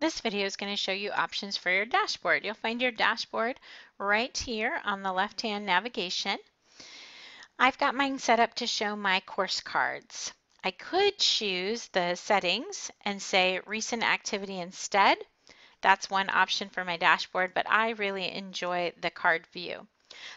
This video is going to show you options for your dashboard. You'll find your dashboard right here on the left-hand navigation. I've got mine set up to show my course cards. I could choose the settings and say recent activity instead. That's one option for my dashboard, but I really enjoy the card view.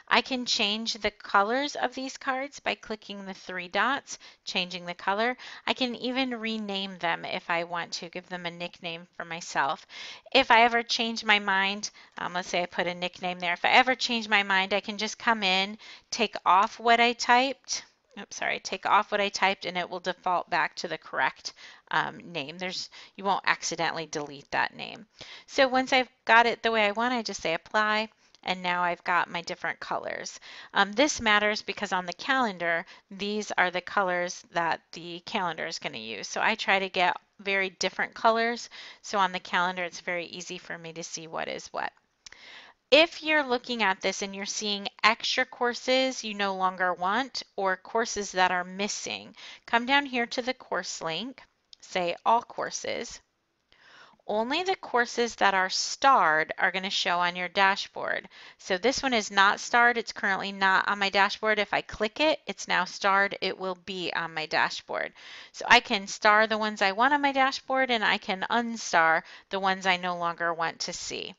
I can change the colors of these cards by clicking the three dots, changing the color. I can even rename them if I want to, give them a nickname for myself. If I ever change my mind, um, let's say I put a nickname there, if I ever change my mind, I can just come in, take off what I typed, oops, sorry, take off what I typed and it will default back to the correct um, name. There's You won't accidentally delete that name. So once I've got it the way I want, I just say apply and now I've got my different colors. Um, this matters because on the calendar, these are the colors that the calendar is going to use. So I try to get very different colors. So on the calendar, it's very easy for me to see what is what. If you're looking at this and you're seeing extra courses you no longer want or courses that are missing, come down here to the course link, say all courses, only the courses that are starred are going to show on your dashboard. So this one is not starred. It's currently not on my dashboard. If I click it, it's now starred. It will be on my dashboard. So I can star the ones I want on my dashboard and I can unstar the ones I no longer want to see.